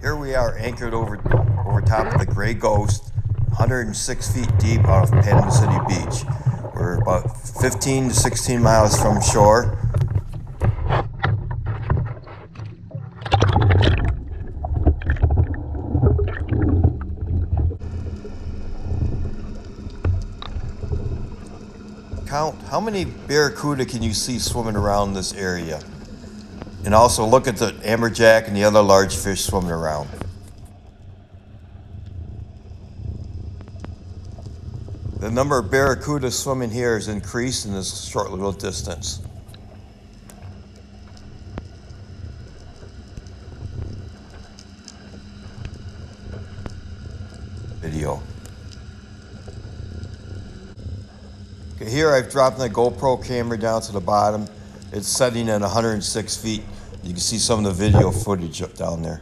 Here we are anchored over over top of the Grey Ghost, 106 feet deep off Panama City Beach. We're about 15 to 16 miles from shore. Count how many barracuda can you see swimming around this area? And also look at the amberjack and the other large fish swimming around. The number of barracuda swimming here has increased in this short little distance. Video. Okay, here I've dropped the GoPro camera down to the bottom. It's setting at 106 feet. You can see some of the video footage up down there.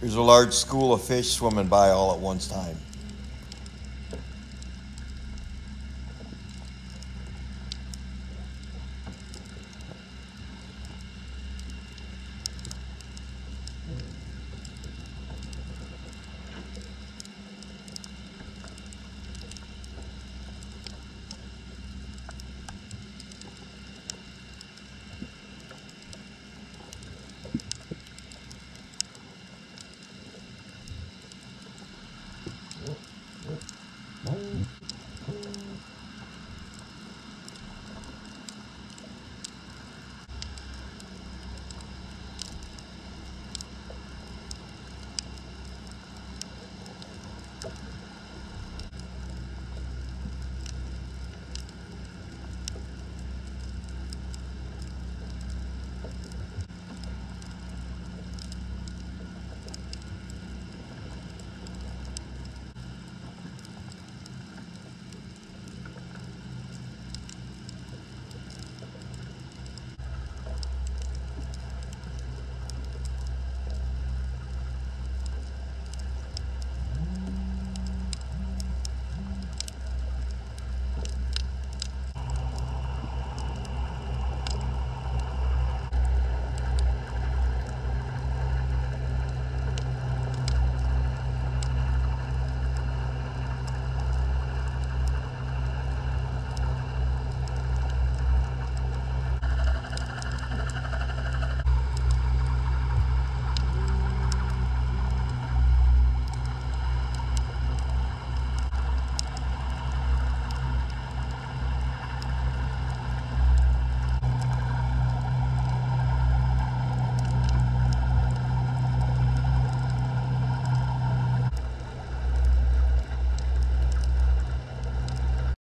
There's a large school of fish swimming by all at once time.